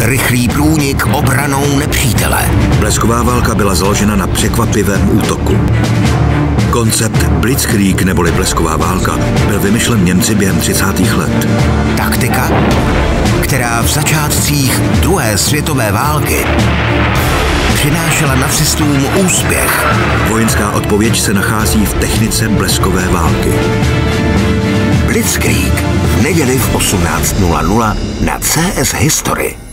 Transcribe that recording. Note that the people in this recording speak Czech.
rychlý průnik obranou nepřítele. Blesková válka byla založena na překvapivém útoku. Koncept Blitzkrieg neboli blesková válka byl vymyšlen Němci během 30. let. Taktika, která v začátcích druhé světové války přinášela nacistům úspěch. Vojenská odpověď se nachází v technice bleskové války. Blitzkrieg v neděli v 18.00 na CS History.